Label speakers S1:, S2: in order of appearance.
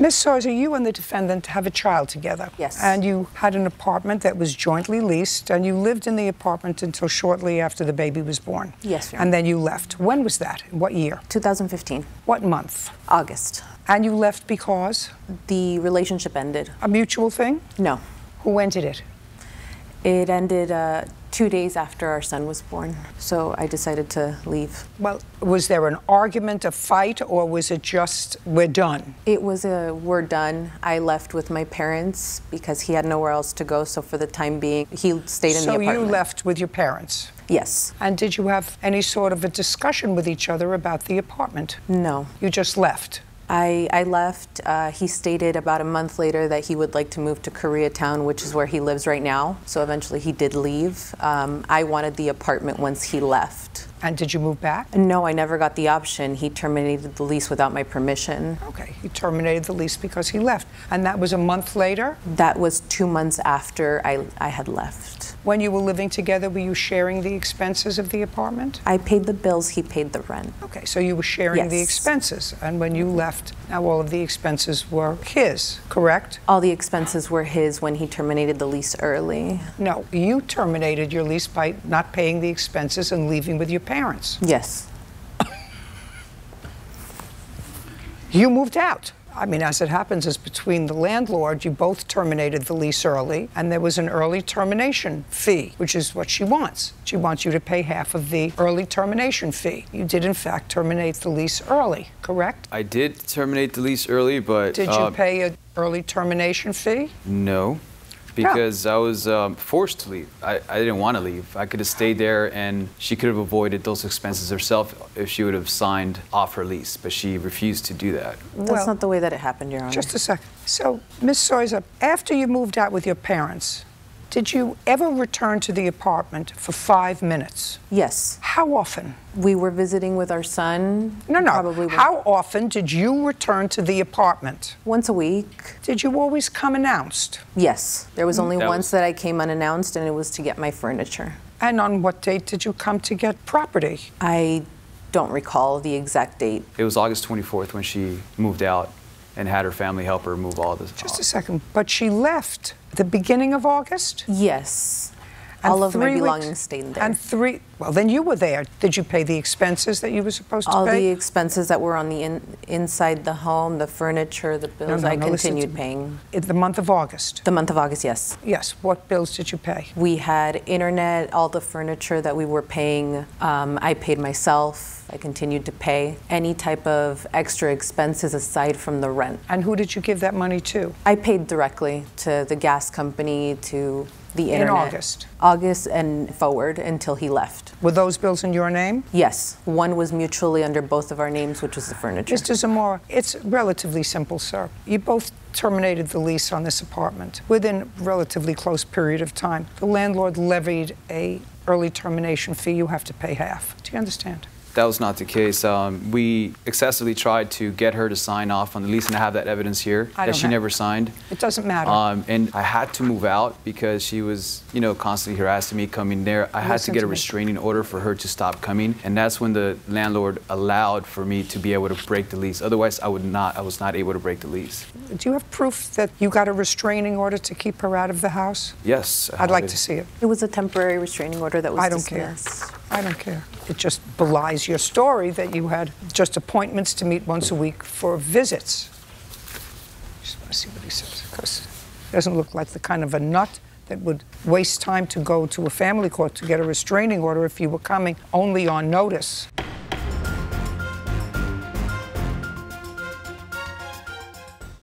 S1: Miss Sarza, you and the defendant have a child together.
S2: Yes.
S1: And you had an apartment that was jointly leased, and you lived in the apartment until shortly after the baby was born.
S2: Yes, Your
S1: And then you left. When was that? In what year?
S2: 2015,
S1: What month?
S2: August.
S1: And you left because?
S2: The relationship ended.
S1: A mutual thing?
S2: No,
S1: Who ended it?
S2: It ended uh, two days after our son was born. So I decided to leave.
S1: Well, was there an argument, a fight, or was it just, we're done?
S2: It was a we're done. I left with my parents because he had nowhere else to go. So for the time being, he stayed in
S1: so
S2: the apartment.
S1: So you left with your parents?
S2: Yes.
S1: And did you have any sort of a discussion with each other about the apartment?
S2: No.
S1: You just left?
S2: I, I left. Uh, he stated about a month later that he would like to move to Koreatown, which is where he lives right now. So eventually he did leave. Um, I wanted the apartment once he left.
S1: And did you move back?
S2: No, I never got the option. He terminated the lease without my permission.
S1: Okay, he terminated the lease because he left. And that was a month later?
S2: That was two months after I, I had left.
S1: When you were living together, were you sharing the expenses of the apartment?
S2: I paid the bills, he paid the rent.
S1: Okay, so you were sharing the expenses. And when you left, now all of the expenses were his, correct?
S2: All the expenses were his when he terminated the lease early.
S1: No, you terminated your lease by not paying the expenses and leaving with your parents.
S2: Yes.
S1: You moved out. I mean, as it happens, is between the landlord, you both terminated the lease early, and there was an early termination fee, which is what she wants. She wants you to pay half of the early termination fee. You did, in fact, terminate the lease early, correct?
S3: I did terminate the lease early, but
S1: Did you
S3: uh,
S1: pay an early termination fee?
S3: no, because I was um, forced to leave. I, I didn't want to leave. I could have stayed there, and she could have avoided those expenses herself if she would have signed off her lease. But she refused to do that.
S2: That's
S1: Well-
S2: not the way that it happened, Your Honor.
S1: Just a second. So, Ms. Soiza, after you moved out with your parents, did you ever return to the apartment for five minutes?
S2: yes.
S1: How often?
S2: We were visiting with our son.
S1: No, no.
S2: Probably one-
S1: How often did you return to the apartment?
S2: once a week.
S1: Did you always come announced?
S2: Yes. There was hmm. only
S3: That
S2: once
S3: was-
S2: that I came unannounced, and it was to get my furniture.
S1: And on what date did you come to get property?
S2: I don't recall the exact date.
S3: It was August 24th when she moved out and had her family help her move all this.
S1: Just a second. But she left the beginning of August?
S2: Yes.
S1: And
S2: All of my
S1: three weeks-
S2: belongings stayed there.
S1: And three, well, then you were there. Did you pay the expenses that you were supposed to pay?
S2: All the expenses that were on the in, inside the home, the furniture, the bills,
S1: no,
S2: I
S1: no,
S2: continued paying.
S1: In the month of August?
S2: The month of August, yes.
S1: Yes. What bills did you pay?
S2: We had internet, all the furniture that we were paying, um, I paid myself. I continued to pay any type of extra expenses aside from the rent.
S1: And who did you give that money to?
S2: I paid directly to the gas company, to the internet. In.
S1: August?
S2: August and forward until he left.
S1: Were those bills in your name?
S2: Yes, one was mutually under both of our names, which was the furniture.
S1: Mr. Zamora, it's relatively simple, sir. You both terminated the lease on this apartment within a relatively close period of time. The landlord levied a early termination fee. You have to pay half. Do you understand?
S3: That was not the case. Um, we excessively tried to get her to sign off on the lease, and I have that evidence here
S1: I
S3: that she
S1: have-
S3: never signed.
S1: It doesn't matter.
S3: Um, and I had to move out because she was, you know, constantly harassing me coming there. I had
S1: Listen
S3: to get
S1: to
S3: a
S1: me.
S3: restraining order for her to stop coming, and that's when the landlord allowed for me to be able to break the lease. Otherwise, I would not. I was not able to break the lease.
S1: Do you have proof that you got a restraining order to keep her out of the house?
S3: Yes. I
S1: I'd like
S3: have
S1: to see it.
S2: It was a temporary restraining order that was
S1: I don't care. I don't care. It just belies your story that you had just appointments to meet once a week for visits. Just want to see what he says, because he doesn't look like the kind of a nut that would waste time to go to a family court to get a restraining order if you were coming only on notice.